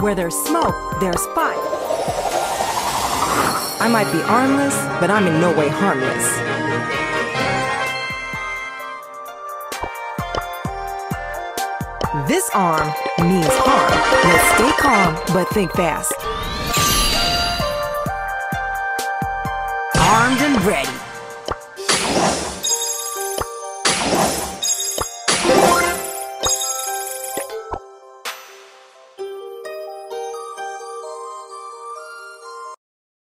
Where there's smoke, there's fire. I might be armless, but I'm in no way harmless. This arm means harm. Let's stay calm, but think fast. Armed and ready.